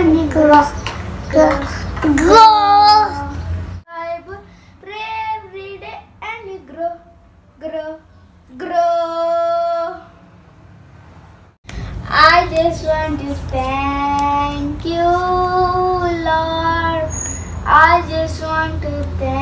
Ani grow, grow. glow. Pray every day and you grow, grow, grow. I just want to thank you, Lord. I just want to thank